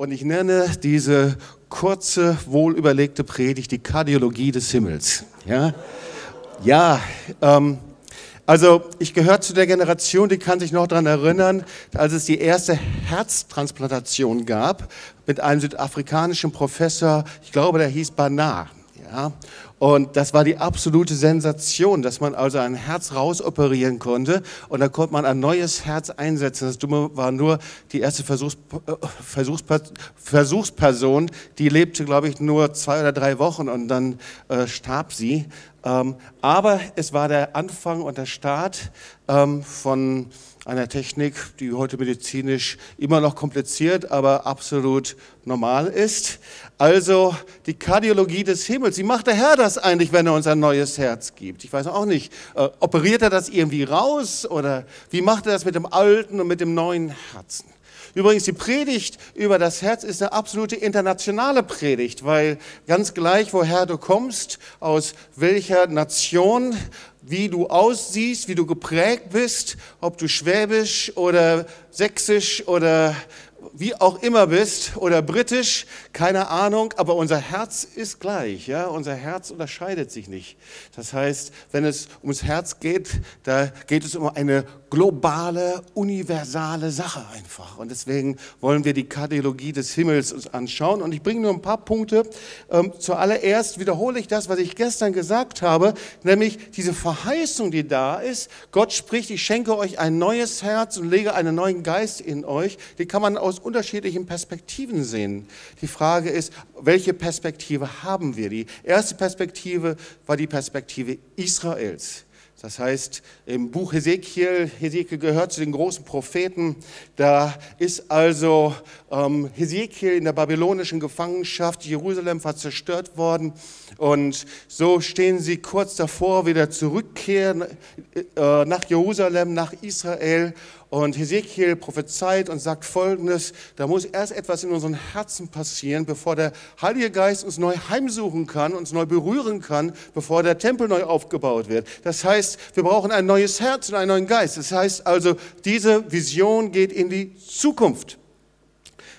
Und ich nenne diese kurze, wohlüberlegte Predigt die Kardiologie des Himmels. Ja, ja ähm, also ich gehöre zu der Generation, die kann sich noch daran erinnern, als es die erste Herztransplantation gab mit einem südafrikanischen Professor, ich glaube, der hieß Banar. Ja, und das war die absolute Sensation, dass man also ein Herz rausoperieren konnte und dann konnte man ein neues Herz einsetzen. Das Dumme war nur die erste Versuchs, äh, Versuchs, Versuchsperson, die lebte, glaube ich, nur zwei oder drei Wochen und dann äh, starb sie. Ähm, aber es war der Anfang und der Start ähm, von einer Technik, die heute medizinisch immer noch kompliziert, aber absolut normal ist. Also die Kardiologie des Himmels. Wie macht der Herr das eigentlich, wenn er uns ein neues Herz gibt? Ich weiß auch nicht. Äh, operiert er das irgendwie raus oder wie macht er das mit dem alten und mit dem neuen Herzen? Übrigens, die Predigt über das Herz ist eine absolute internationale Predigt, weil ganz gleich, woher du kommst, aus welcher Nation, wie du aussiehst, wie du geprägt bist, ob du schwäbisch oder sächsisch oder wie auch immer bist oder britisch, keine Ahnung, aber unser Herz ist gleich, ja, unser Herz unterscheidet sich nicht. Das heißt, wenn es ums Herz geht, da geht es um eine globale, universale Sache einfach. Und deswegen wollen wir die Kardiologie des Himmels uns anschauen. Und ich bringe nur ein paar Punkte. Ähm, zuallererst wiederhole ich das, was ich gestern gesagt habe, nämlich diese Verheißung, die da ist. Gott spricht, ich schenke euch ein neues Herz und lege einen neuen Geist in euch. Die kann man aus unterschiedlichen Perspektiven sehen. Die Frage ist, welche Perspektive haben wir? Die erste Perspektive war die Perspektive Israels. Das heißt, im Buch Hesekiel, Hesekiel gehört zu den großen Propheten, da ist also ähm, Hesekiel in der babylonischen Gefangenschaft, Jerusalem war zerstört worden und so stehen sie kurz davor, wieder zurückkehren äh, nach Jerusalem, nach Israel und Hesekiel prophezeit und sagt Folgendes, da muss erst etwas in unseren Herzen passieren, bevor der Heilige Geist uns neu heimsuchen kann, uns neu berühren kann, bevor der Tempel neu aufgebaut wird. Das heißt, wir brauchen ein neues Herz und einen neuen Geist. Das heißt also, diese Vision geht in die Zukunft.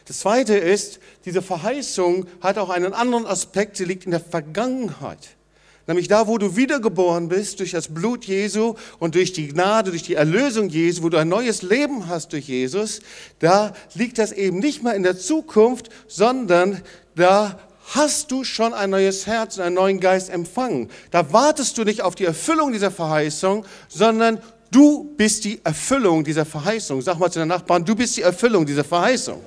Das Zweite ist, diese Verheißung hat auch einen anderen Aspekt, sie liegt in der Vergangenheit. Nämlich da, wo du wiedergeboren bist durch das Blut Jesu und durch die Gnade, durch die Erlösung Jesu, wo du ein neues Leben hast durch Jesus, da liegt das eben nicht mehr in der Zukunft, sondern da hast du schon ein neues Herz und einen neuen Geist empfangen. Da wartest du nicht auf die Erfüllung dieser Verheißung, sondern du bist die Erfüllung dieser Verheißung. Sag mal zu deinen Nachbarn, du bist die Erfüllung dieser Verheißung.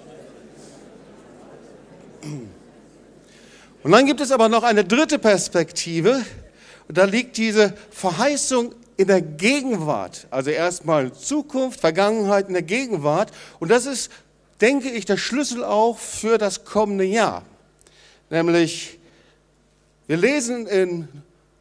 Und dann gibt es aber noch eine dritte Perspektive. Und da liegt diese Verheißung in der Gegenwart. Also erstmal Zukunft, Vergangenheit in der Gegenwart. Und das ist, denke ich, der Schlüssel auch für das kommende Jahr. Nämlich, wir lesen in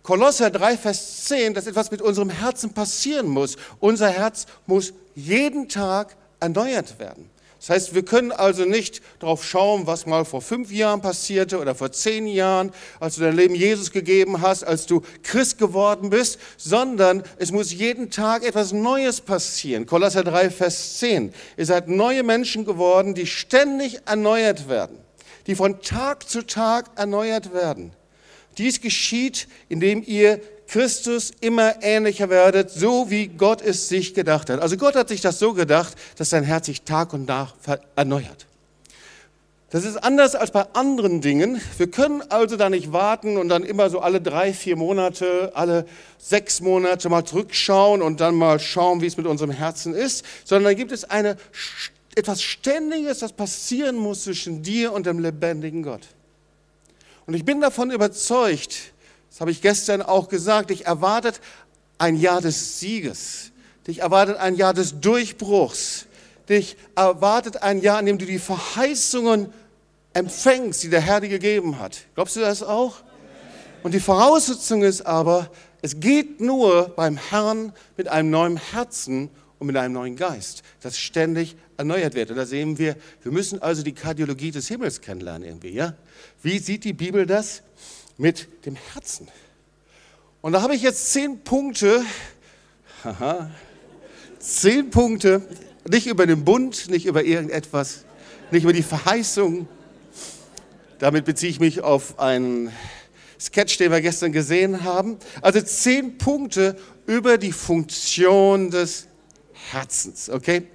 Kolosser 3, Vers 10, dass etwas mit unserem Herzen passieren muss. Unser Herz muss jeden Tag erneuert werden. Das heißt, wir können also nicht darauf schauen, was mal vor fünf Jahren passierte oder vor zehn Jahren, als du dein Leben Jesus gegeben hast, als du Christ geworden bist, sondern es muss jeden Tag etwas Neues passieren. Kolosser 3, Vers 10. Ihr seid neue Menschen geworden, die ständig erneuert werden, die von Tag zu Tag erneuert werden. Dies geschieht, indem ihr Christus immer ähnlicher werdet, so wie Gott es sich gedacht hat. Also Gott hat sich das so gedacht, dass sein Herz sich Tag und Tag erneuert. Das ist anders als bei anderen Dingen. Wir können also da nicht warten und dann immer so alle drei, vier Monate, alle sechs Monate mal zurückschauen und dann mal schauen, wie es mit unserem Herzen ist, sondern da gibt es eine, etwas Ständiges, das passieren muss zwischen dir und dem lebendigen Gott. Und ich bin davon überzeugt, das habe ich gestern auch gesagt, dich erwartet ein Jahr des Sieges. Dich erwartet ein Jahr des Durchbruchs. Dich erwartet ein Jahr, in dem du die Verheißungen empfängst, die der Herr dir gegeben hat. Glaubst du das auch? Und die Voraussetzung ist aber, es geht nur beim Herrn mit einem neuen Herzen und mit einem neuen Geist, das ständig erneuert wird. Und da sehen wir, wir müssen also die Kardiologie des Himmels kennenlernen irgendwie. Ja? Wie sieht die Bibel das? Mit dem Herzen. Und da habe ich jetzt zehn Punkte, haha, zehn Punkte, nicht über den Bund, nicht über irgendetwas, nicht über die Verheißung. Damit beziehe ich mich auf einen Sketch, den wir gestern gesehen haben. Also zehn Punkte über die Funktion des Herzens, okay?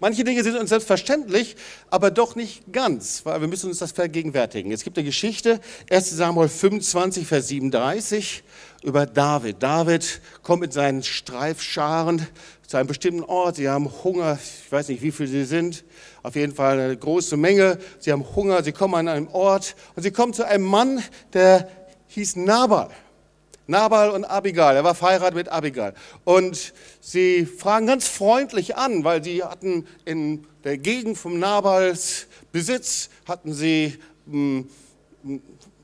Manche Dinge sind uns selbstverständlich, aber doch nicht ganz, weil wir müssen uns das vergegenwärtigen. Es gibt eine Geschichte, 1 Samuel 25, Vers 37, über David. David kommt mit seinen Streifscharen zu einem bestimmten Ort. Sie haben Hunger, ich weiß nicht, wie viele sie sind, auf jeden Fall eine große Menge. Sie haben Hunger, sie kommen an einem Ort und sie kommen zu einem Mann, der hieß Nabal. Nabal und Abigail, er war verheiratet mit Abigail. Und sie fragen ganz freundlich an, weil sie hatten in der Gegend vom Nabals Besitz, hatten sie, hm,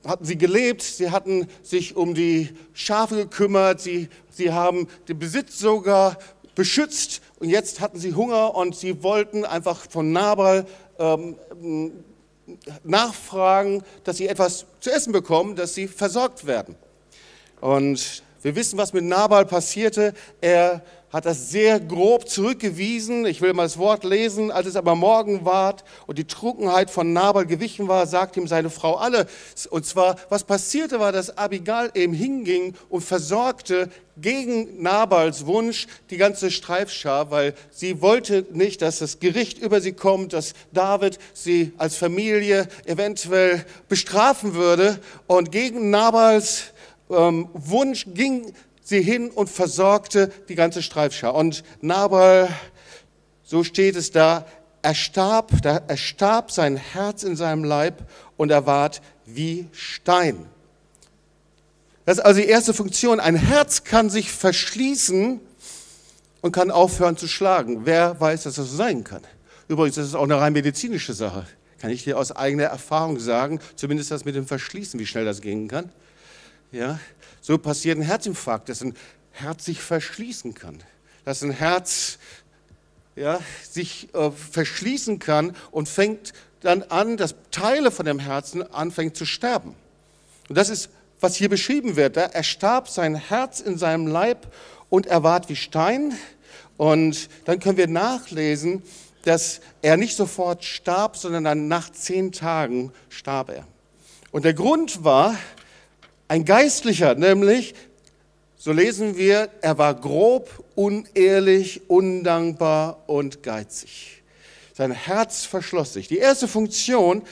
hatten sie gelebt, sie hatten sich um die Schafe gekümmert, sie, sie haben den Besitz sogar beschützt und jetzt hatten sie Hunger und sie wollten einfach von Nabal ähm, nachfragen, dass sie etwas zu essen bekommen, dass sie versorgt werden. Und wir wissen, was mit Nabal passierte. Er hat das sehr grob zurückgewiesen. Ich will mal das Wort lesen. Als es aber Morgen ward und die Trunkenheit von Nabal gewichen war, sagte ihm seine Frau alle. Und zwar, was passierte war, dass Abigail eben hinging und versorgte gegen Nabals Wunsch die ganze Streifschar, weil sie wollte nicht, dass das Gericht über sie kommt, dass David sie als Familie eventuell bestrafen würde. Und gegen Nabals ähm, Wunsch ging sie hin und versorgte die ganze Streifschar. Und Nabal, so steht es da, erstarb, da erstarb sein Herz in seinem Leib und er ward wie Stein. Das ist also die erste Funktion. Ein Herz kann sich verschließen und kann aufhören zu schlagen. Wer weiß, dass das so sein kann? Übrigens, das ist auch eine rein medizinische Sache. Kann ich dir aus eigener Erfahrung sagen, zumindest das mit dem Verschließen, wie schnell das gehen kann. Ja, so passiert ein Herzinfarkt, dass ein Herz sich verschließen kann, dass ein Herz ja, sich äh, verschließen kann und fängt dann an, dass Teile von dem Herzen anfängt zu sterben. Und das ist, was hier beschrieben wird. Er starb sein Herz in seinem Leib und er ward wie Stein. Und dann können wir nachlesen, dass er nicht sofort starb, sondern dann nach zehn Tagen starb er. Und der Grund war, ein Geistlicher, nämlich, so lesen wir, er war grob, unehrlich, undankbar und geizig. Sein Herz verschloss sich. Die erste Funktion,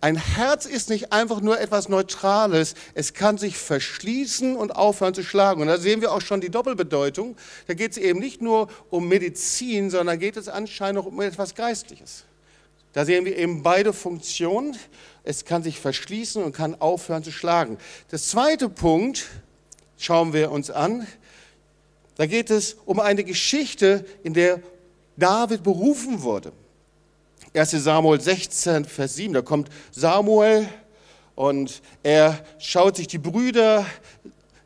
ein Herz ist nicht einfach nur etwas Neutrales, es kann sich verschließen und aufhören zu schlagen. Und da sehen wir auch schon die Doppelbedeutung. Da geht es eben nicht nur um Medizin, sondern geht es anscheinend auch um etwas Geistliches. Da sehen wir eben beide Funktionen. Es kann sich verschließen und kann aufhören zu schlagen. Das zweite Punkt schauen wir uns an. Da geht es um eine Geschichte, in der David berufen wurde. 1 Samuel 16, Vers 7, da kommt Samuel und er schaut sich die Brüder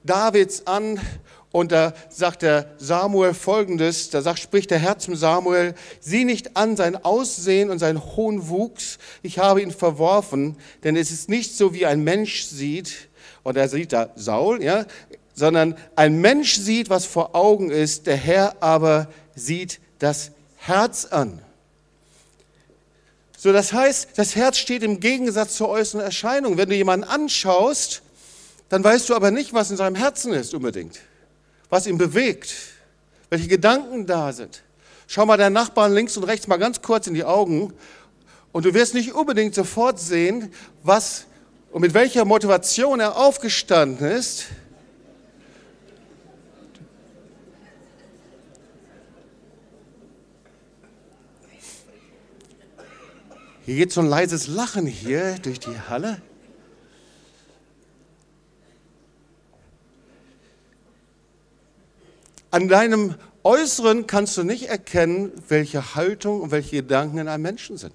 Davids an und da sagt der Samuel folgendes, da sagt, spricht der Herr zum Samuel, sieh nicht an sein Aussehen und seinen hohen Wuchs, ich habe ihn verworfen, denn es ist nicht so, wie ein Mensch sieht, und er sieht da Saul, ja, sondern ein Mensch sieht, was vor Augen ist, der Herr aber sieht das Herz an. So, das heißt, das Herz steht im Gegensatz zur äußeren Erscheinung. Wenn du jemanden anschaust, dann weißt du aber nicht, was in seinem Herzen ist unbedingt was ihn bewegt, welche Gedanken da sind. Schau mal deinen Nachbarn links und rechts mal ganz kurz in die Augen und du wirst nicht unbedingt sofort sehen, was und mit welcher Motivation er aufgestanden ist. Hier geht so ein leises Lachen hier durch die Halle. An deinem Äußeren kannst du nicht erkennen, welche Haltung und welche Gedanken in einem Menschen sind.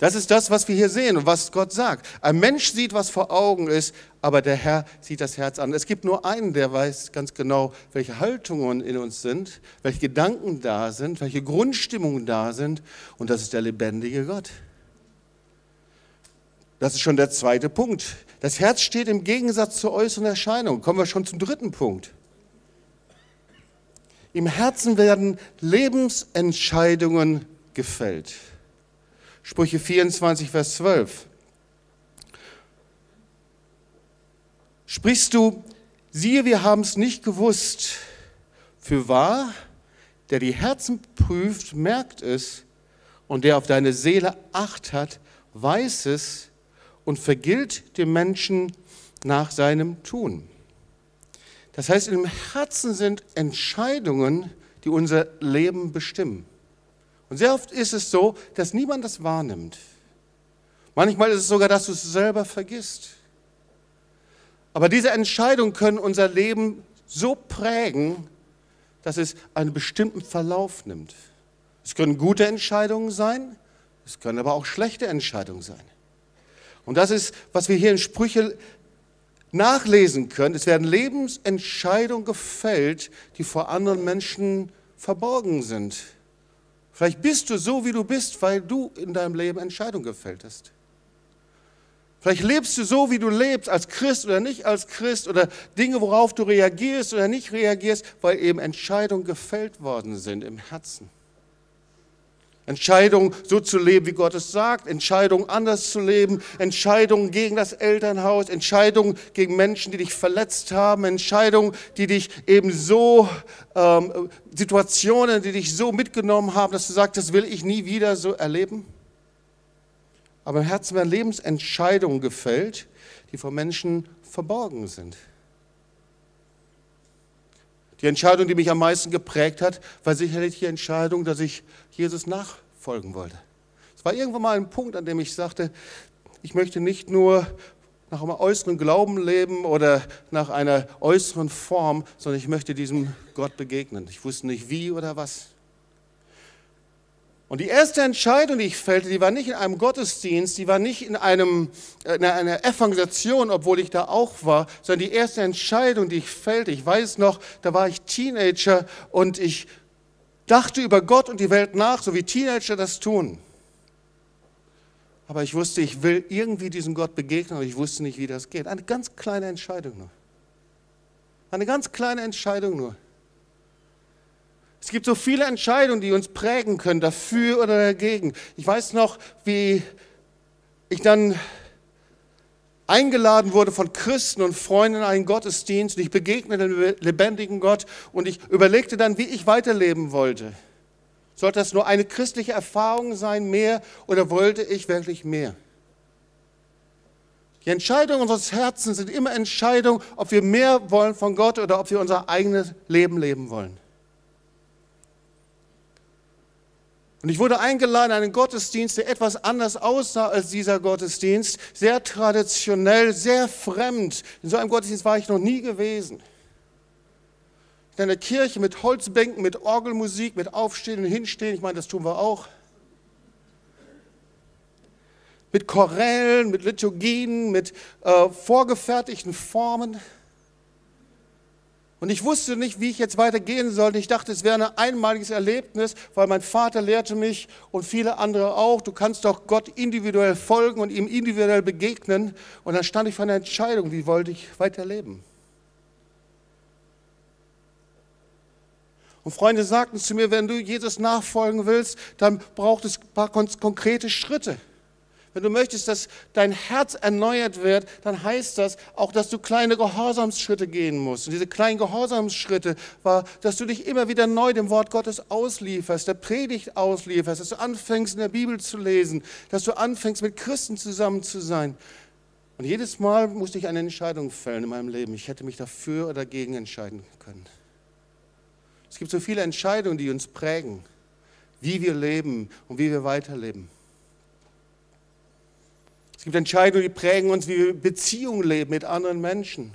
Das ist das, was wir hier sehen und was Gott sagt. Ein Mensch sieht, was vor Augen ist, aber der Herr sieht das Herz an. Es gibt nur einen, der weiß ganz genau, welche Haltungen in uns sind, welche Gedanken da sind, welche Grundstimmungen da sind, und das ist der lebendige Gott. Das ist schon der zweite Punkt. Das Herz steht im Gegensatz zur äußeren Erscheinung. Kommen wir schon zum dritten Punkt. Im Herzen werden Lebensentscheidungen gefällt. Sprüche 24, Vers 12. Sprichst du, siehe, wir haben es nicht gewusst. Für wahr, der die Herzen prüft, merkt es, und der auf deine Seele acht hat, weiß es und vergilt dem Menschen nach seinem Tun. Das heißt, im Herzen sind Entscheidungen, die unser Leben bestimmen. Und sehr oft ist es so, dass niemand das wahrnimmt. Manchmal ist es sogar, dass du es selber vergisst. Aber diese Entscheidungen können unser Leben so prägen, dass es einen bestimmten Verlauf nimmt. Es können gute Entscheidungen sein, es können aber auch schlechte Entscheidungen sein. Und das ist, was wir hier in Sprüche nachlesen können. Es werden Lebensentscheidungen gefällt, die vor anderen Menschen verborgen sind. Vielleicht bist du so, wie du bist, weil du in deinem Leben Entscheidungen gefällt hast. Vielleicht lebst du so, wie du lebst, als Christ oder nicht als Christ oder Dinge, worauf du reagierst oder nicht reagierst, weil eben Entscheidungen gefällt worden sind im Herzen. Entscheidungen, so zu leben, wie Gott es sagt, Entscheidungen, anders zu leben, Entscheidungen gegen das Elternhaus, Entscheidungen gegen Menschen, die dich verletzt haben, Entscheidungen, die dich eben so, ähm, Situationen, die dich so mitgenommen haben, dass du sagst, das will ich nie wieder so erleben. Aber im Herzen werden Lebensentscheidungen gefällt, die von Menschen verborgen sind. Die Entscheidung, die mich am meisten geprägt hat, war sicherlich die Entscheidung, dass ich Jesus nachfolgen wollte. Es war irgendwann mal ein Punkt, an dem ich sagte, ich möchte nicht nur nach einem äußeren Glauben leben oder nach einer äußeren Form, sondern ich möchte diesem Gott begegnen. Ich wusste nicht wie oder was. Und die erste Entscheidung, die ich fällte, die war nicht in einem Gottesdienst, die war nicht in, einem, in einer Evangelisation, obwohl ich da auch war, sondern die erste Entscheidung, die ich fällte, ich weiß noch, da war ich Teenager und ich dachte über Gott und die Welt nach, so wie Teenager das tun. Aber ich wusste, ich will irgendwie diesem Gott begegnen, aber ich wusste nicht, wie das geht. Eine ganz kleine Entscheidung nur. Eine ganz kleine Entscheidung nur. Es gibt so viele Entscheidungen, die uns prägen können, dafür oder dagegen. Ich weiß noch, wie ich dann eingeladen wurde von Christen und Freunden in einen Gottesdienst und ich begegnete dem lebendigen Gott und ich überlegte dann, wie ich weiterleben wollte. Sollte das nur eine christliche Erfahrung sein, mehr, oder wollte ich wirklich mehr? Die Entscheidungen unseres Herzens sind immer Entscheidungen, ob wir mehr wollen von Gott oder ob wir unser eigenes Leben leben wollen. Und ich wurde eingeladen in einen Gottesdienst, der etwas anders aussah als dieser Gottesdienst, sehr traditionell, sehr fremd. In so einem Gottesdienst war ich noch nie gewesen. In einer Kirche mit Holzbänken, mit Orgelmusik, mit Aufstehen und Hinstehen, ich meine, das tun wir auch. Mit Chorälen, mit Liturgien, mit äh, vorgefertigten Formen. Und ich wusste nicht, wie ich jetzt weitergehen sollte. Ich dachte, es wäre ein einmaliges Erlebnis, weil mein Vater lehrte mich und viele andere auch, du kannst doch Gott individuell folgen und ihm individuell begegnen. Und dann stand ich vor einer Entscheidung, wie wollte ich weiterleben. Und Freunde sagten zu mir, wenn du Jesus nachfolgen willst, dann braucht es ein paar konkrete Schritte. Wenn du möchtest, dass dein Herz erneuert wird, dann heißt das auch, dass du kleine Gehorsamsschritte gehen musst. Und diese kleinen Gehorsamsschritte war, dass du dich immer wieder neu dem Wort Gottes auslieferst, der Predigt auslieferst, dass du anfängst, in der Bibel zu lesen, dass du anfängst, mit Christen zusammen zu sein. Und jedes Mal musste ich eine Entscheidung fällen in meinem Leben. Ich hätte mich dafür oder dagegen entscheiden können. Es gibt so viele Entscheidungen, die uns prägen, wie wir leben und wie wir weiterleben. Es gibt Entscheidungen, die prägen uns, wie wir Beziehungen leben mit anderen Menschen.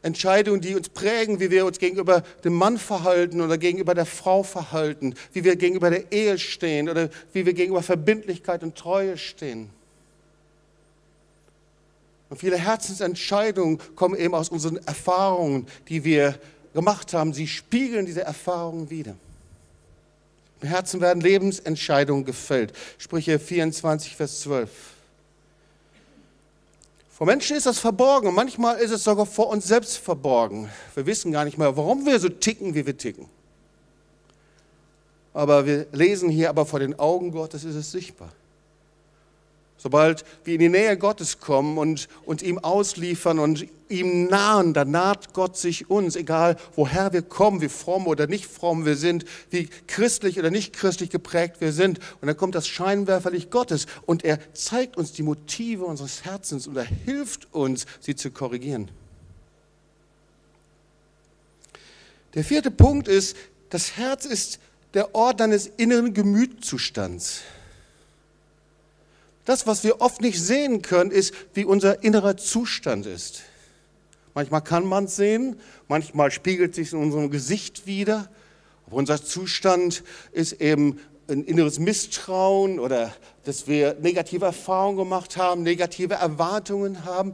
Entscheidungen, die uns prägen, wie wir uns gegenüber dem Mann verhalten oder gegenüber der Frau verhalten, wie wir gegenüber der Ehe stehen oder wie wir gegenüber Verbindlichkeit und Treue stehen. Und viele Herzensentscheidungen kommen eben aus unseren Erfahrungen, die wir gemacht haben. Sie spiegeln diese Erfahrungen wieder. Im Herzen werden Lebensentscheidungen gefällt. Sprüche 24, Vers 12. Vor Menschen ist das verborgen und manchmal ist es sogar vor uns selbst verborgen. Wir wissen gar nicht mehr, warum wir so ticken, wie wir ticken. aber wir lesen hier, aber vor den Augen Gottes ist es sichtbar. Sobald wir in die Nähe Gottes kommen und uns ihm ausliefern und ihm nahen, dann naht Gott sich uns, egal woher wir kommen, wie fromm oder nicht fromm wir sind, wie christlich oder nicht christlich geprägt wir sind. Und dann kommt das Scheinwerferlicht Gottes und er zeigt uns die Motive unseres Herzens und er hilft uns, sie zu korrigieren. Der vierte Punkt ist, das Herz ist der Ort deines inneren Gemütszustands. Das, was wir oft nicht sehen können, ist, wie unser innerer Zustand ist. Manchmal kann man es sehen, manchmal spiegelt sich in unserem Gesicht wieder. Aber unser Zustand ist eben ein inneres Misstrauen oder dass wir negative Erfahrungen gemacht haben, negative Erwartungen haben.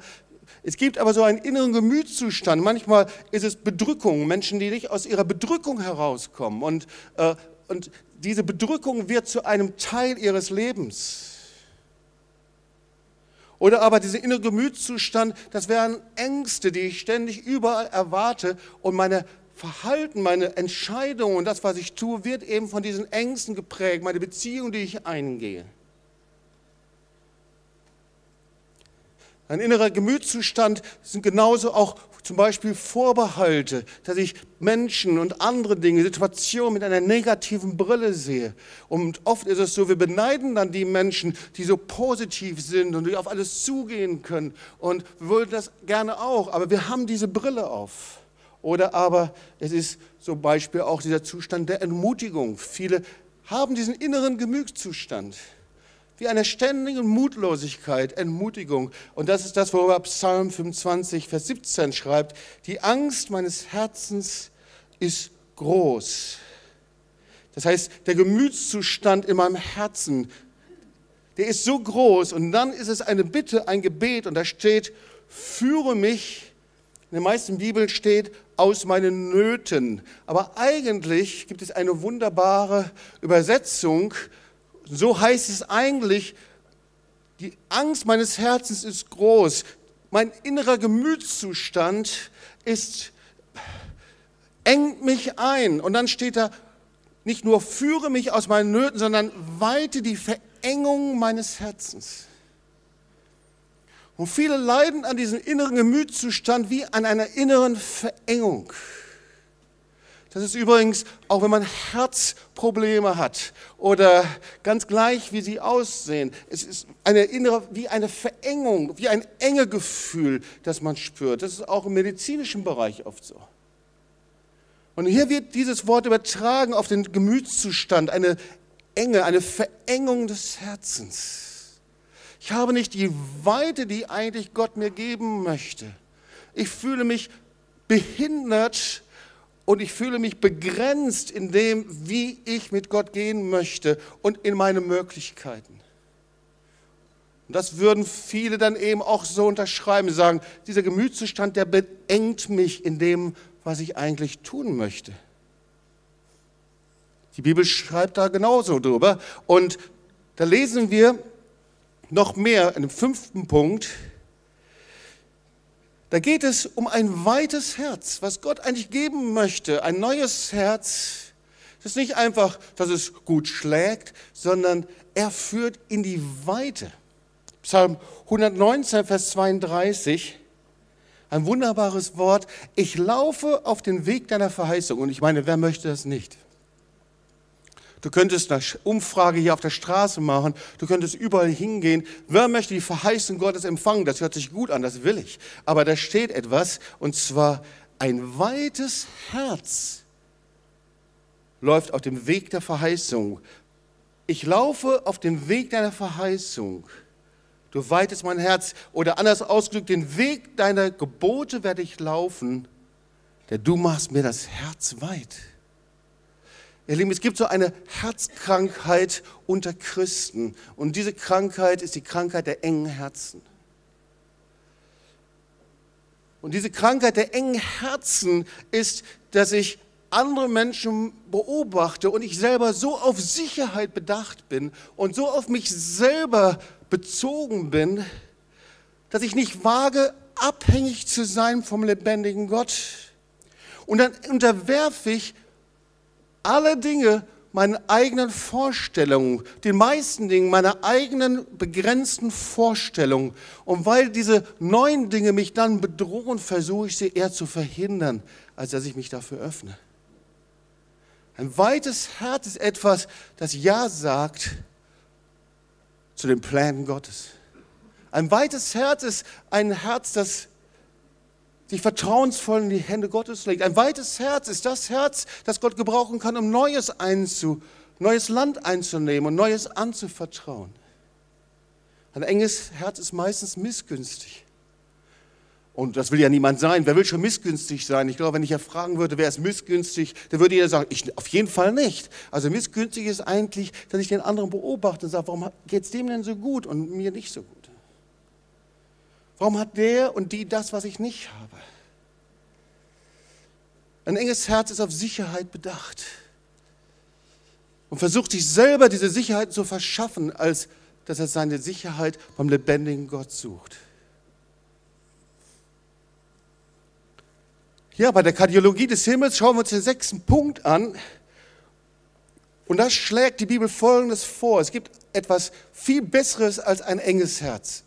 Es gibt aber so einen inneren Gemütszustand. Manchmal ist es Bedrückung, Menschen, die nicht aus ihrer Bedrückung herauskommen. Und, äh, und diese Bedrückung wird zu einem Teil ihres Lebens. Oder aber dieser innere Gemütszustand, das wären Ängste, die ich ständig überall erwarte und meine Verhalten, meine Entscheidungen und das, was ich tue, wird eben von diesen Ängsten geprägt, meine Beziehung, die ich eingehe. Ein innerer Gemütszustand sind genauso auch zum Beispiel Vorbehalte, dass ich Menschen und andere Dinge, Situationen mit einer negativen Brille sehe. Und oft ist es so, wir beneiden dann die Menschen, die so positiv sind und die auf alles zugehen können. Und wir wollen das gerne auch, aber wir haben diese Brille auf. Oder aber es ist zum Beispiel auch dieser Zustand der Entmutigung. Viele haben diesen inneren Gemütszustand wie eine ständige Mutlosigkeit, Entmutigung. Und das ist das, worüber Psalm 25, Vers 17 schreibt. Die Angst meines Herzens ist groß. Das heißt, der Gemütszustand in meinem Herzen, der ist so groß. Und dann ist es eine Bitte, ein Gebet. Und da steht, führe mich, in den meisten Bibeln steht, aus meinen Nöten. Aber eigentlich gibt es eine wunderbare Übersetzung, so heißt es eigentlich, die Angst meines Herzens ist groß. Mein innerer Gemütszustand ist, engt mich ein. Und dann steht da, nicht nur führe mich aus meinen Nöten, sondern weite die Verengung meines Herzens. Und viele leiden an diesem inneren Gemütszustand wie an einer inneren Verengung. Das ist übrigens, auch wenn man Herzprobleme hat oder ganz gleich, wie sie aussehen, es ist eine innere, wie eine Verengung, wie ein enge Gefühl, das man spürt. Das ist auch im medizinischen Bereich oft so. Und hier wird dieses Wort übertragen auf den Gemütszustand, eine Enge, eine Verengung des Herzens. Ich habe nicht die Weite, die eigentlich Gott mir geben möchte. Ich fühle mich behindert und ich fühle mich begrenzt in dem, wie ich mit Gott gehen möchte und in meine Möglichkeiten. Und das würden viele dann eben auch so unterschreiben, sagen, dieser Gemütszustand, der beengt mich in dem, was ich eigentlich tun möchte. Die Bibel schreibt da genauso drüber. Und da lesen wir noch mehr in dem fünften Punkt, da geht es um ein weites Herz, was Gott eigentlich geben möchte. Ein neues Herz. Das ist nicht einfach, dass es gut schlägt, sondern er führt in die Weite. Psalm 119, Vers 32. Ein wunderbares Wort. Ich laufe auf den Weg deiner Verheißung. Und ich meine, wer möchte das nicht? Du könntest eine Umfrage hier auf der Straße machen. Du könntest überall hingehen. Wer möchte die Verheißung Gottes empfangen? Das hört sich gut an, das will ich. Aber da steht etwas, und zwar ein weites Herz läuft auf dem Weg der Verheißung. Ich laufe auf dem Weg deiner Verheißung. Du weitest mein Herz. Oder anders ausgedrückt, den Weg deiner Gebote werde ich laufen, denn du machst mir das Herz weit. Ihr Lieben, es gibt so eine Herzkrankheit unter Christen. Und diese Krankheit ist die Krankheit der engen Herzen. Und diese Krankheit der engen Herzen ist, dass ich andere Menschen beobachte und ich selber so auf Sicherheit bedacht bin und so auf mich selber bezogen bin, dass ich nicht wage, abhängig zu sein vom lebendigen Gott. Und dann unterwerfe ich alle Dinge meinen eigenen Vorstellungen, den meisten Dingen, meiner eigenen begrenzten Vorstellungen. Und weil diese neuen Dinge mich dann bedrohen, versuche ich sie eher zu verhindern, als dass ich mich dafür öffne. Ein weites Herz ist etwas, das Ja sagt zu den Plänen Gottes. Ein weites Herz ist ein Herz, das sich vertrauensvoll in die Hände Gottes legt. Ein weites Herz ist das Herz, das Gott gebrauchen kann, um Neues, einzu, neues Land einzunehmen und Neues anzuvertrauen. Ein enges Herz ist meistens missgünstig. Und das will ja niemand sein. Wer will schon missgünstig sein? Ich glaube, wenn ich ja fragen würde, wer ist missgünstig, dann würde jeder sagen, ich auf jeden Fall nicht. Also missgünstig ist eigentlich, dass ich den anderen beobachte und sage, warum geht es dem denn so gut und mir nicht so gut? Warum hat der und die das, was ich nicht habe? Ein enges Herz ist auf Sicherheit bedacht und versucht sich selber diese Sicherheit zu verschaffen, als dass er seine Sicherheit beim lebendigen Gott sucht. Ja, bei der Kardiologie des Himmels schauen wir uns den sechsten Punkt an. Und da schlägt die Bibel Folgendes vor. Es gibt etwas viel Besseres als ein enges Herz.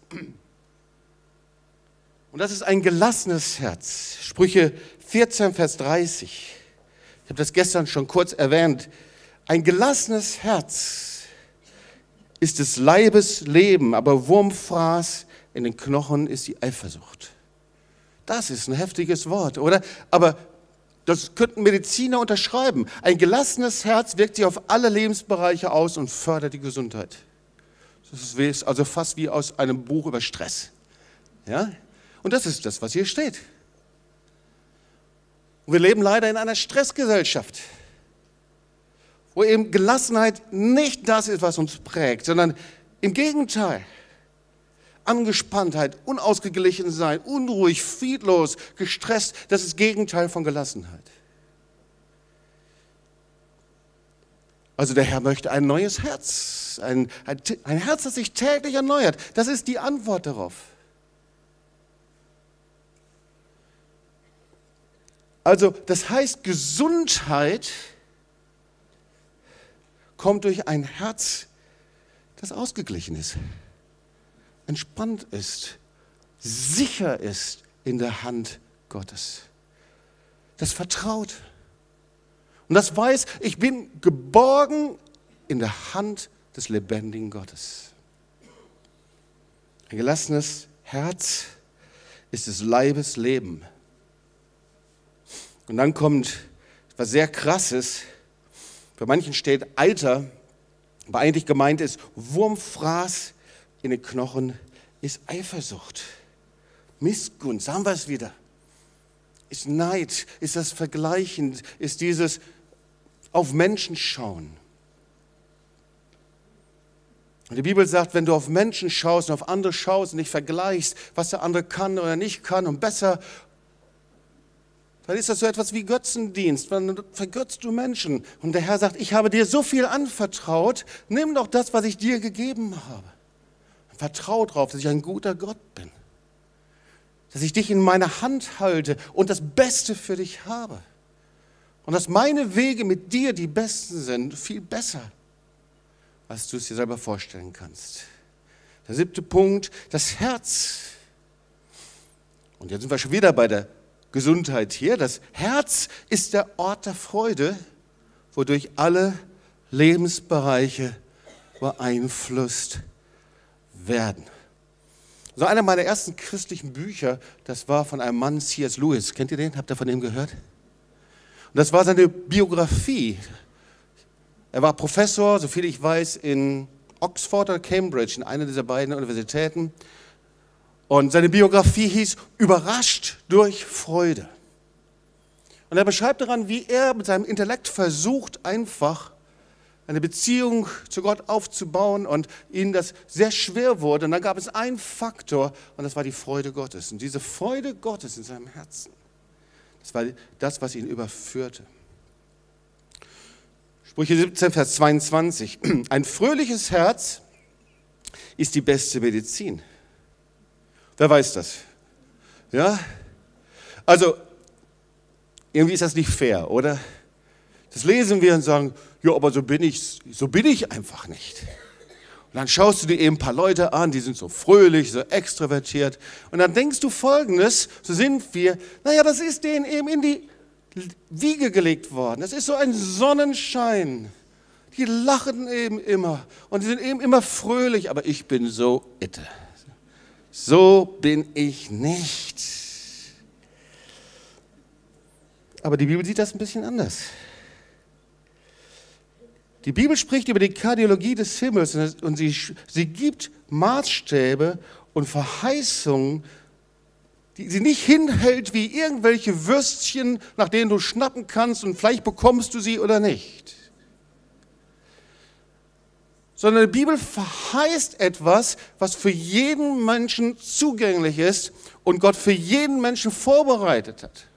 Und das ist ein gelassenes Herz. Sprüche 14, Vers 30. Ich habe das gestern schon kurz erwähnt. Ein gelassenes Herz ist des Leibes Leben, aber Wurmfraß in den Knochen ist die Eifersucht. Das ist ein heftiges Wort, oder? Aber das könnten Mediziner unterschreiben. Ein gelassenes Herz wirkt sich auf alle Lebensbereiche aus und fördert die Gesundheit. Das ist also fast wie aus einem Buch über Stress. Ja? Und das ist das, was hier steht. Und wir leben leider in einer Stressgesellschaft, wo eben Gelassenheit nicht das ist, was uns prägt, sondern im Gegenteil. Angespanntheit, unausgeglichen sein, unruhig, friedlos, gestresst, das ist Gegenteil von Gelassenheit. Also der Herr möchte ein neues Herz, ein, ein, ein Herz, das sich täglich erneuert. Das ist die Antwort darauf. Also das heißt, Gesundheit kommt durch ein Herz, das ausgeglichen ist entspannt ist, sicher ist in der Hand Gottes. Das vertraut. Und das weiß, ich bin geborgen in der Hand des lebendigen Gottes. Ein gelassenes Herz ist des Leibes Leben. Und dann kommt etwas sehr Krasses. Für manchen steht Alter, aber eigentlich gemeint ist Wurmfraß in den Knochen ist Eifersucht, Missgunst, haben wir es wieder. Ist Neid, ist das Vergleichen, ist dieses auf Menschen schauen. Und die Bibel sagt, wenn du auf Menschen schaust und auf andere schaust und dich vergleichst, was der andere kann oder nicht kann und besser, dann ist das so etwas wie Götzendienst. Dann vergötzt du Menschen. Und der Herr sagt, ich habe dir so viel anvertraut, nimm doch das, was ich dir gegeben habe. Vertrau darauf, dass ich ein guter Gott bin. Dass ich dich in meiner Hand halte und das Beste für dich habe. Und dass meine Wege mit dir die besten sind, viel besser, als du es dir selber vorstellen kannst. Der siebte Punkt, das Herz. Und jetzt sind wir schon wieder bei der Gesundheit hier. Das Herz ist der Ort der Freude, wodurch alle Lebensbereiche beeinflusst werden. So einer meiner ersten christlichen Bücher, das war von einem Mann, C.S. Lewis. Kennt ihr den? Habt ihr von dem gehört? Und das war seine Biografie. Er war Professor, soviel ich weiß, in Oxford oder Cambridge, in einer dieser beiden Universitäten. Und seine Biografie hieß Überrascht durch Freude. Und er beschreibt daran, wie er mit seinem Intellekt versucht, einfach eine Beziehung zu Gott aufzubauen und ihnen das sehr schwer wurde. Und dann gab es einen Faktor und das war die Freude Gottes. Und diese Freude Gottes in seinem Herzen, das war das, was ihn überführte. Sprüche 17, Vers 22. Ein fröhliches Herz ist die beste Medizin. Wer weiß das? Ja? Also, irgendwie ist das nicht fair, oder? Das lesen wir und sagen, ja, aber so bin ich, so bin ich einfach nicht. Und dann schaust du dir eben ein paar Leute an, die sind so fröhlich, so extrovertiert. Und dann denkst du folgendes, so sind wir, naja, das ist denen eben in die Wiege gelegt worden. Das ist so ein Sonnenschein. Die lachen eben immer und die sind eben immer fröhlich, aber ich bin so itte. So bin ich nicht. Aber die Bibel sieht das ein bisschen anders. Die Bibel spricht über die Kardiologie des Himmels und sie, sie gibt Maßstäbe und Verheißungen, die sie nicht hinhält wie irgendwelche Würstchen, nach denen du schnappen kannst und vielleicht bekommst du sie oder nicht. Sondern die Bibel verheißt etwas, was für jeden Menschen zugänglich ist und Gott für jeden Menschen vorbereitet hat.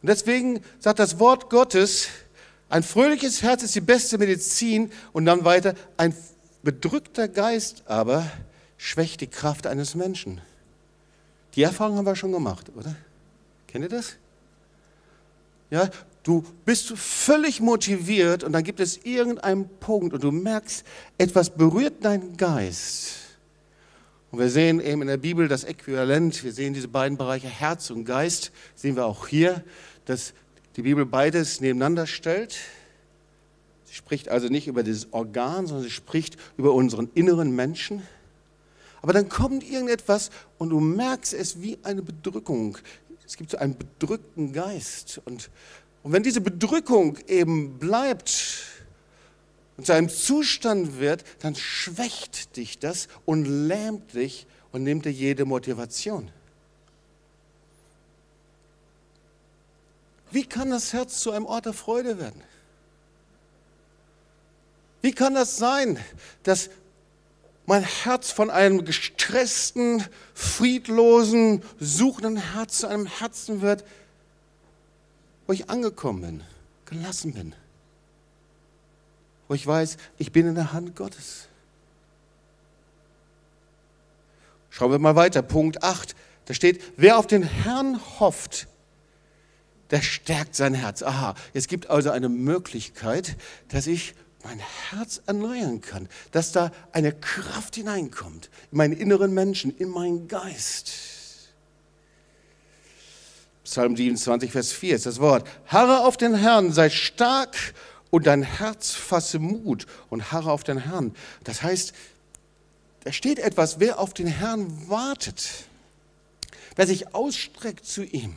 Und deswegen sagt das Wort Gottes, ein fröhliches Herz ist die beste Medizin und dann weiter, ein bedrückter Geist aber schwächt die Kraft eines Menschen. Die Erfahrung haben wir schon gemacht, oder? Kennt ihr das? Ja, du bist völlig motiviert und dann gibt es irgendeinen Punkt und du merkst, etwas berührt deinen Geist. Und wir sehen eben in der Bibel das Äquivalent, wir sehen diese beiden Bereiche Herz und Geist, sehen wir auch hier, dass die Bibel beides nebeneinander stellt. Sie spricht also nicht über dieses Organ, sondern sie spricht über unseren inneren Menschen. Aber dann kommt irgendetwas und du merkst es wie eine Bedrückung. Es gibt so einen bedrückten Geist. Und, und wenn diese Bedrückung eben bleibt und zu einem Zustand wird, dann schwächt dich das und lähmt dich und nimmt dir jede Motivation. Wie kann das Herz zu einem Ort der Freude werden? Wie kann das sein, dass mein Herz von einem gestressten, friedlosen, suchenden Herz zu einem Herzen wird, wo ich angekommen bin, gelassen bin, wo ich weiß, ich bin in der Hand Gottes. Schauen wir mal weiter, Punkt 8. Da steht, wer auf den Herrn hofft, der stärkt sein Herz. Aha, es gibt also eine Möglichkeit, dass ich mein Herz erneuern kann, dass da eine Kraft hineinkommt in meinen inneren Menschen, in meinen Geist. Psalm 27, Vers 4 ist das Wort. Harre auf den Herrn, sei stark und dein Herz fasse Mut und harre auf den Herrn. Das heißt, da steht etwas, wer auf den Herrn wartet, wer sich ausstreckt zu ihm,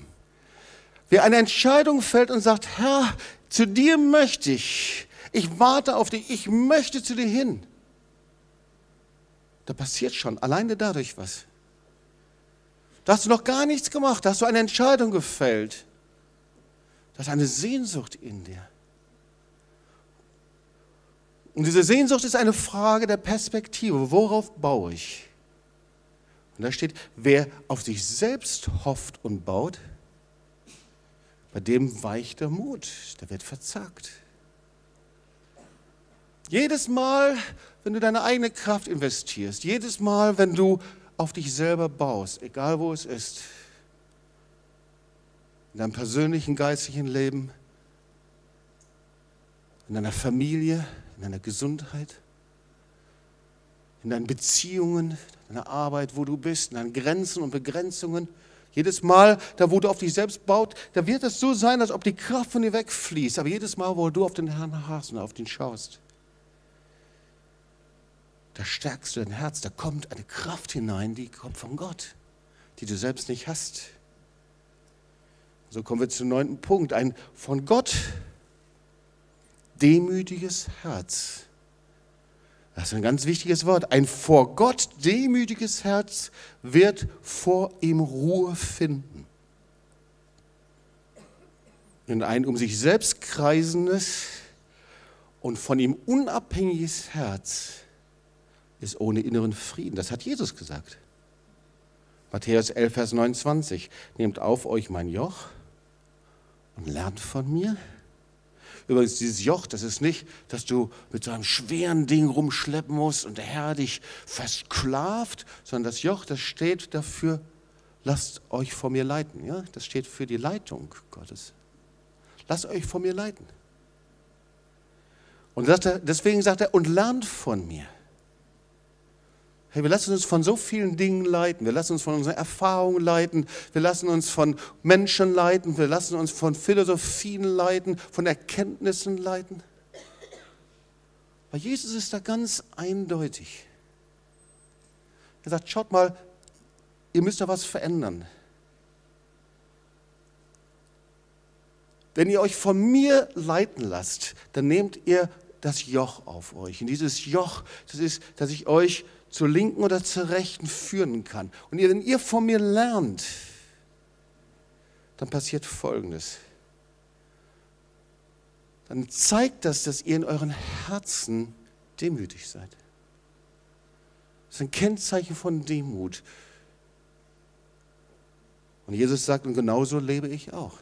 wer eine Entscheidung fällt und sagt, Herr, zu dir möchte ich, ich warte auf dich, ich möchte zu dir hin. Da passiert schon alleine dadurch was. Da hast du noch gar nichts gemacht, da hast du eine Entscheidung gefällt. Da ist eine Sehnsucht in dir. Und diese Sehnsucht ist eine Frage der Perspektive. Worauf baue ich? Und da steht, wer auf sich selbst hofft und baut, bei dem weicht der Mut, der wird verzagt. Jedes Mal, wenn du deine eigene Kraft investierst, jedes Mal, wenn du auf dich selber baust, egal wo es ist, in deinem persönlichen geistlichen Leben, in deiner Familie, in deiner Gesundheit, in deinen Beziehungen, in deiner Arbeit, wo du bist, in deinen Grenzen und Begrenzungen. Jedes Mal, da wo du auf dich selbst baut, da wird es so sein, als ob die Kraft von dir wegfließt. Aber jedes Mal, wo du auf den Herrn hast und auf den schaust, da stärkst du dein Herz, da kommt eine Kraft hinein, die kommt von Gott, die du selbst nicht hast. So kommen wir zum neunten Punkt, ein von Gott demütiges Herz. Das ist ein ganz wichtiges Wort. Ein vor Gott demütiges Herz wird vor ihm Ruhe finden. Und ein um sich selbst kreisendes und von ihm unabhängiges Herz ist ohne inneren Frieden. Das hat Jesus gesagt. Matthäus 11, Vers 29. Nehmt auf euch mein Joch und lernt von mir. Übrigens, dieses Joch, das ist nicht, dass du mit so einem schweren Ding rumschleppen musst und der Herr dich versklavt, sondern das Joch, das steht dafür, lasst euch von mir leiten. Ja? Das steht für die Leitung Gottes. lasst euch von mir leiten. Und deswegen sagt er, und lernt von mir. Hey, wir lassen uns von so vielen Dingen leiten. Wir lassen uns von unseren Erfahrungen leiten. Wir lassen uns von Menschen leiten. Wir lassen uns von Philosophien leiten, von Erkenntnissen leiten. Weil Jesus ist da ganz eindeutig. Er sagt, schaut mal, ihr müsst da was verändern. Wenn ihr euch von mir leiten lasst, dann nehmt ihr das Joch auf euch. Und dieses Joch, das ist, dass ich euch zur linken oder zur rechten führen kann. Und wenn ihr von mir lernt, dann passiert Folgendes. Dann zeigt das, dass ihr in euren Herzen demütig seid. Das ist ein Kennzeichen von Demut. Und Jesus sagt, und genauso lebe ich auch.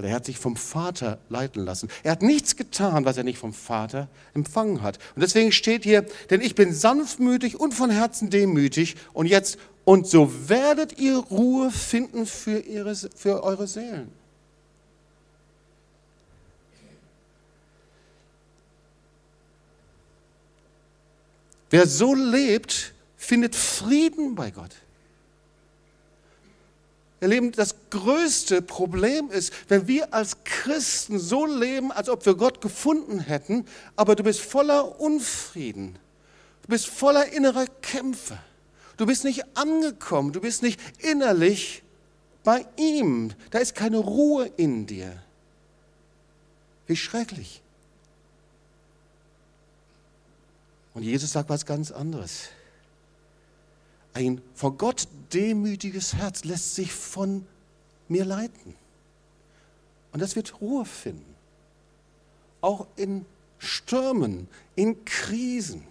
Weil er hat sich vom Vater leiten lassen. Er hat nichts getan, was er nicht vom Vater empfangen hat. Und deswegen steht hier, denn ich bin sanftmütig und von Herzen demütig. Und jetzt, und so werdet ihr Ruhe finden für, ihre, für eure Seelen. Wer so lebt, findet Frieden bei Gott. Ihr Lieben, das größte Problem ist, wenn wir als Christen so leben, als ob wir Gott gefunden hätten, aber du bist voller Unfrieden. Du bist voller innerer Kämpfe. Du bist nicht angekommen. Du bist nicht innerlich bei ihm. Da ist keine Ruhe in dir. Wie schrecklich. Und Jesus sagt was ganz anderes. Ein vor Gott demütiges Herz lässt sich von mir leiten. Und das wird Ruhe finden. Auch in Stürmen, in Krisen.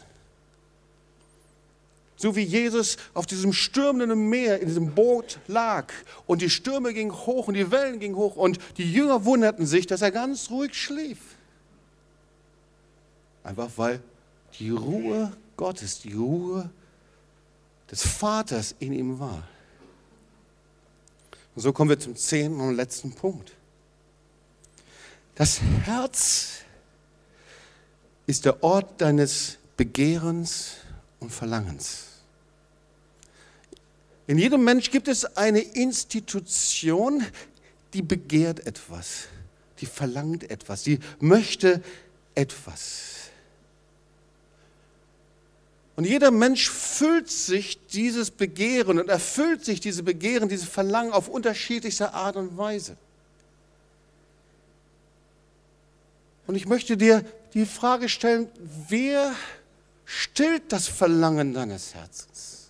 So wie Jesus auf diesem stürmenden Meer in diesem Boot lag und die Stürme gingen hoch und die Wellen gingen hoch und die Jünger wunderten sich, dass er ganz ruhig schlief. Einfach weil die Ruhe Gottes, die Ruhe des Vaters in ihm war. Und so kommen wir zum zehnten und letzten Punkt. Das Herz ist der Ort deines Begehrens und Verlangens. In jedem Mensch gibt es eine Institution, die begehrt etwas, die verlangt etwas, die möchte etwas. Und jeder Mensch füllt sich dieses Begehren und erfüllt sich diese Begehren, diese Verlangen auf unterschiedlichste Art und Weise. Und ich möchte dir die Frage stellen, wer stillt das Verlangen deines Herzens?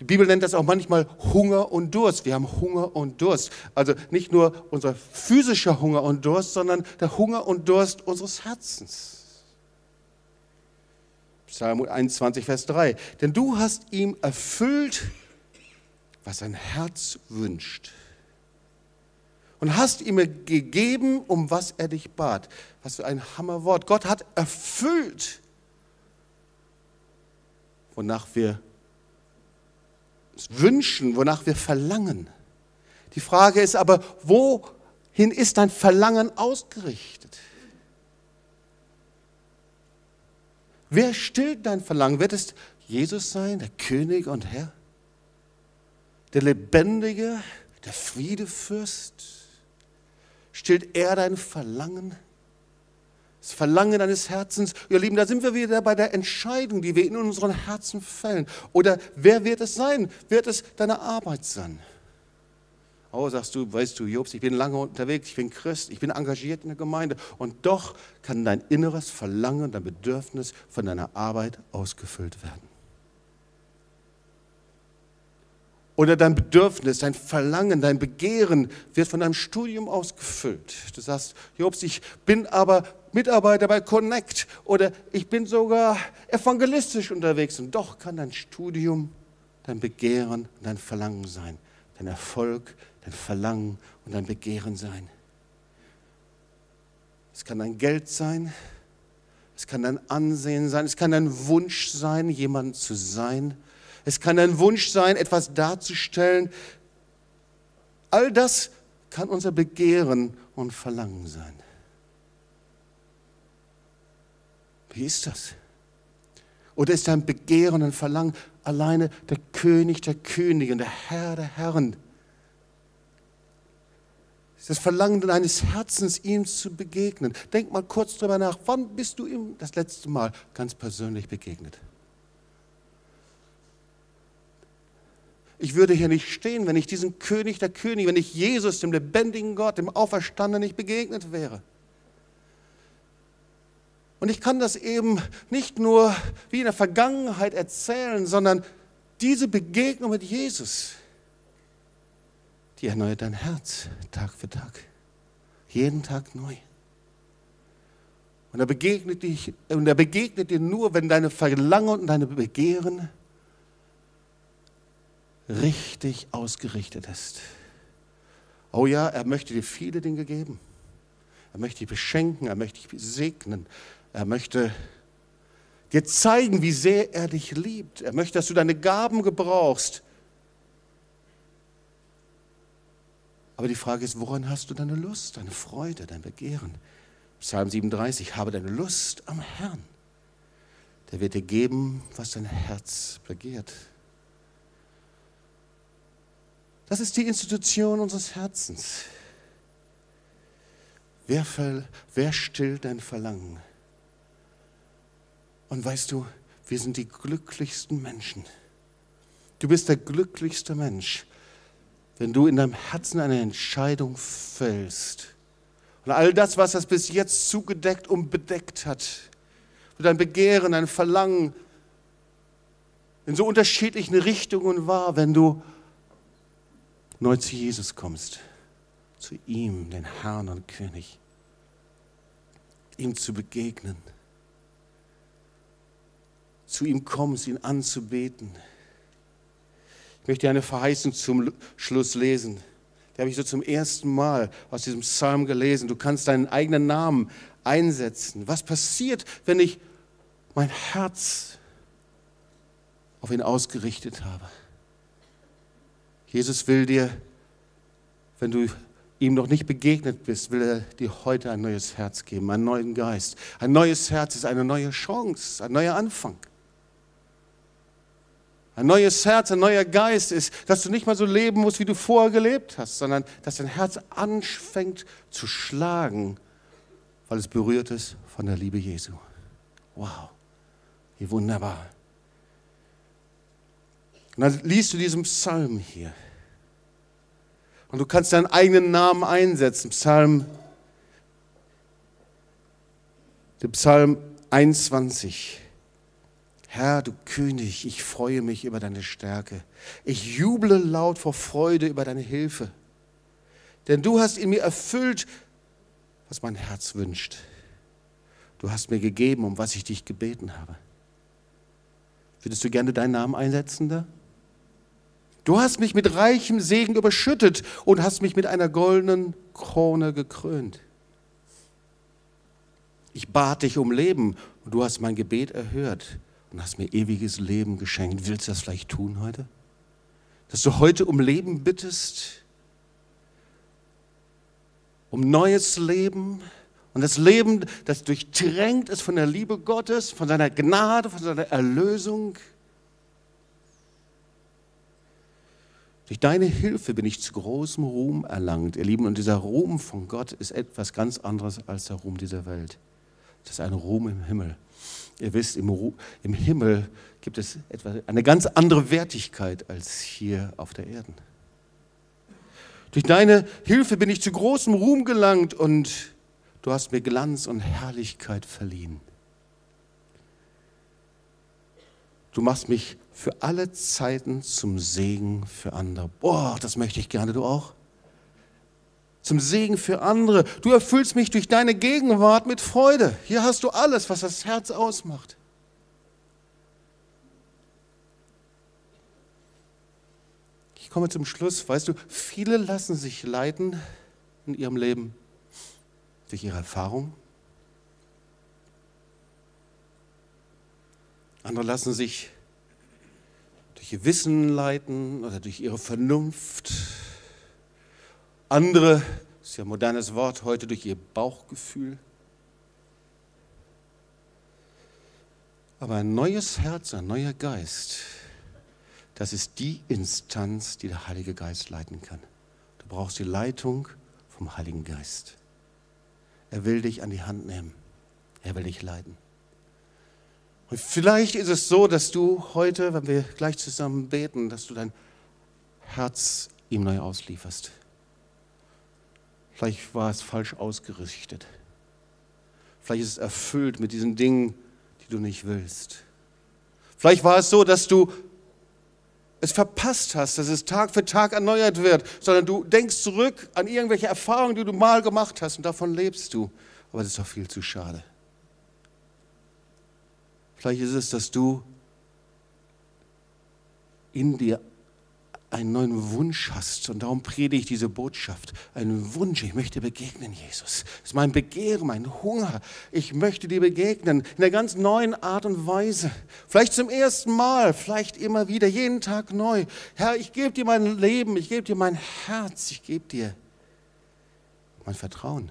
Die Bibel nennt das auch manchmal Hunger und Durst. Wir haben Hunger und Durst. Also nicht nur unser physischer Hunger und Durst, sondern der Hunger und Durst unseres Herzens. Psalm 21, Vers 3. Denn du hast ihm erfüllt, was sein Herz wünscht. Und hast ihm gegeben, um was er dich bat. Was für ein Hammerwort. Gott hat erfüllt, wonach wir wünschen, wonach wir verlangen. Die Frage ist aber, wohin ist dein Verlangen ausgerichtet? Wer stillt dein Verlangen? Wird es Jesus sein, der König und Herr? Der Lebendige, der Friedefürst? Stillt er dein Verlangen? Das Verlangen deines Herzens? Ihr Lieben, da sind wir wieder bei der Entscheidung, die wir in unseren Herzen fällen. Oder wer wird es sein? Wird es deine Arbeit sein? Oh, sagst du, weißt du, Jobs, ich bin lange unterwegs, ich bin Christ, ich bin engagiert in der Gemeinde. Und doch kann dein inneres Verlangen, dein Bedürfnis von deiner Arbeit ausgefüllt werden. Oder dein Bedürfnis, dein Verlangen, dein Begehren wird von deinem Studium ausgefüllt. Du sagst, Jobs, ich bin aber Mitarbeiter bei Connect oder ich bin sogar evangelistisch unterwegs. Und doch kann dein Studium, dein Begehren, dein Verlangen sein, dein Erfolg, dein Verlangen und dein Begehren sein. Es kann dein Geld sein, es kann dein Ansehen sein, es kann dein Wunsch sein, jemand zu sein. Es kann dein Wunsch sein, etwas darzustellen. All das kann unser Begehren und Verlangen sein. Wie ist das? Oder ist dein Begehren und Verlangen alleine der König der Könige und der Herr der Herren? Das Verlangen deines Herzens, ihm zu begegnen. Denk mal kurz drüber nach. Wann bist du ihm das letzte Mal ganz persönlich begegnet? Ich würde hier nicht stehen, wenn ich diesem König der Könige, wenn ich Jesus, dem lebendigen Gott, dem Auferstandenen nicht begegnet wäre. Und ich kann das eben nicht nur wie in der Vergangenheit erzählen, sondern diese Begegnung mit Jesus, die erneuert dein Herz Tag für Tag. Jeden Tag neu. Und er begegnet, dich, und er begegnet dir nur, wenn deine Verlangen und deine Begehren richtig ausgerichtet ist. Oh ja, er möchte dir viele Dinge geben. Er möchte dich beschenken, er möchte dich segnen, er möchte dir zeigen, wie sehr er dich liebt. Er möchte, dass du deine Gaben gebrauchst. Aber die Frage ist, woran hast du deine Lust, deine Freude, dein Begehren? Psalm 37, habe deine Lust am Herrn. Der wird dir geben, was dein Herz begehrt. Das ist die Institution unseres Herzens. Wer, wer stillt dein Verlangen? Und weißt du, wir sind die glücklichsten Menschen. Du bist der glücklichste Mensch, wenn du in deinem Herzen eine Entscheidung fällst. Und all das, was das bis jetzt zugedeckt und bedeckt hat, dein Begehren, dein Verlangen in so unterschiedlichen Richtungen war, wenn du neu zu Jesus kommst, zu ihm, den Herrn und König, ihm zu begegnen, zu ihm kommst, ihn anzubeten. Ich möchte eine Verheißung zum Schluss lesen. Die habe ich so zum ersten Mal aus diesem Psalm gelesen. Du kannst deinen eigenen Namen einsetzen. Was passiert, wenn ich mein Herz auf ihn ausgerichtet habe? Jesus will dir, wenn du ihm noch nicht begegnet bist, will er dir heute ein neues Herz geben, einen neuen Geist. Ein neues Herz ist eine neue Chance, ein neuer Anfang. Ein neues Herz, ein neuer Geist ist, dass du nicht mal so leben musst, wie du vorher gelebt hast, sondern dass dein Herz anfängt zu schlagen, weil es berührt ist von der Liebe Jesu. Wow, wie wunderbar. Und dann liest du diesen Psalm hier. Und du kannst deinen eigenen Namen einsetzen. Psalm, Psalm 21. Herr, du König, ich freue mich über deine Stärke. Ich juble laut vor Freude über deine Hilfe. Denn du hast in mir erfüllt, was mein Herz wünscht. Du hast mir gegeben, um was ich dich gebeten habe. Würdest du gerne deinen Namen einsetzen da? Du hast mich mit reichem Segen überschüttet und hast mich mit einer goldenen Krone gekrönt. Ich bat dich um Leben und du hast mein Gebet erhört und hast mir ewiges Leben geschenkt. Willst du das vielleicht tun heute? Dass du heute um Leben bittest, um neues Leben und das Leben, das durchtränkt ist von der Liebe Gottes, von seiner Gnade, von seiner Erlösung. Durch deine Hilfe bin ich zu großem Ruhm erlangt. Ihr Lieben, und dieser Ruhm von Gott ist etwas ganz anderes als der Ruhm dieser Welt. Das ist ein Ruhm im Himmel. Ihr wisst, im, Ru im Himmel gibt es etwas, eine ganz andere Wertigkeit als hier auf der Erde. Durch deine Hilfe bin ich zu großem Ruhm gelangt und du hast mir Glanz und Herrlichkeit verliehen. Du machst mich für alle Zeiten zum Segen für andere. Boah, das möchte ich gerne, du auch. Zum Segen für andere. Du erfüllst mich durch deine Gegenwart mit Freude. Hier hast du alles, was das Herz ausmacht. Ich komme zum Schluss. Weißt du, viele lassen sich leiten in ihrem Leben durch ihre Erfahrung, Andere lassen sich durch ihr Wissen leiten oder durch ihre Vernunft Andere, das ist ja ein modernes Wort heute, durch ihr Bauchgefühl. Aber ein neues Herz, ein neuer Geist, das ist die Instanz, die der Heilige Geist leiten kann. Du brauchst die Leitung vom Heiligen Geist. Er will dich an die Hand nehmen. Er will dich leiten. Und vielleicht ist es so, dass du heute, wenn wir gleich zusammen beten, dass du dein Herz ihm neu auslieferst. Vielleicht war es falsch ausgerichtet. Vielleicht ist es erfüllt mit diesen Dingen, die du nicht willst. Vielleicht war es so, dass du es verpasst hast, dass es Tag für Tag erneuert wird, sondern du denkst zurück an irgendwelche Erfahrungen, die du mal gemacht hast und davon lebst du. Aber das ist doch viel zu schade. Vielleicht ist es, dass du in dir einen neuen Wunsch hast. Und darum predige ich diese Botschaft. Einen Wunsch, ich möchte begegnen, Jesus. Das ist mein Begehren, mein Hunger. Ich möchte dir begegnen in einer ganz neuen Art und Weise. Vielleicht zum ersten Mal, vielleicht immer wieder, jeden Tag neu. Herr, ich gebe dir mein Leben, ich gebe dir mein Herz, ich gebe dir mein Vertrauen.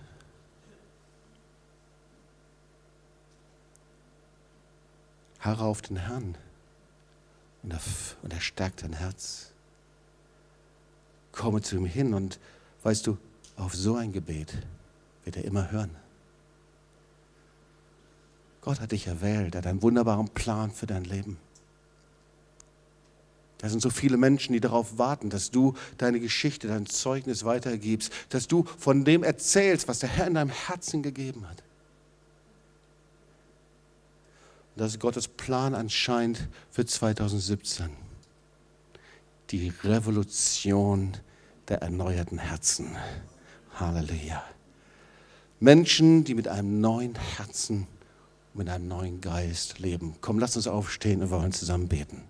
Harre auf den Herrn und er, und er stärkt dein Herz. Komme zu ihm hin und weißt du, auf so ein Gebet wird er immer hören. Gott hat dich erwählt, er hat einen wunderbaren Plan für dein Leben. Da sind so viele Menschen, die darauf warten, dass du deine Geschichte, dein Zeugnis weitergibst, dass du von dem erzählst, was der Herr in deinem Herzen gegeben hat. das ist Gottes Plan anscheinend für 2017. Die Revolution der erneuerten Herzen. Halleluja. Menschen, die mit einem neuen Herzen, mit einem neuen Geist leben. Komm, lass uns aufstehen und wir wollen zusammen beten.